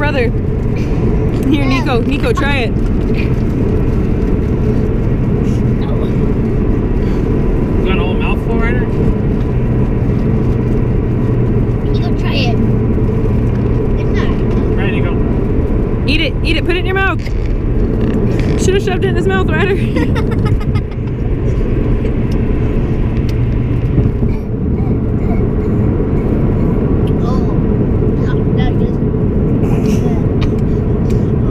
brother. Here, Nico. Nico, try it. You got a whole mouthful, Ryder? You go try it. Good night. Right, Nico. Eat it. Eat it. Put it in your mouth. Should have shoved it in his mouth, Ryder. Oh, no, that is.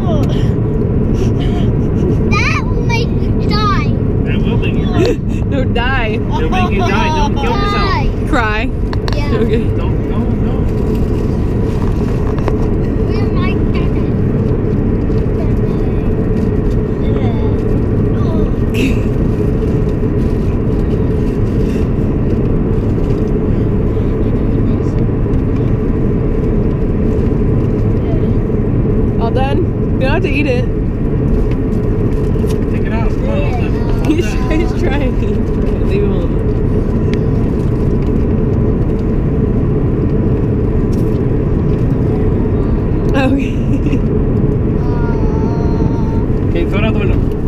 Oh. That will make you die. That will make you cry. no, die. It'll make you die. Don't kill yourself. Cry. Yeah. Okay. Don't, no, no. All done? You don't have to eat it. Okay. Okay, throw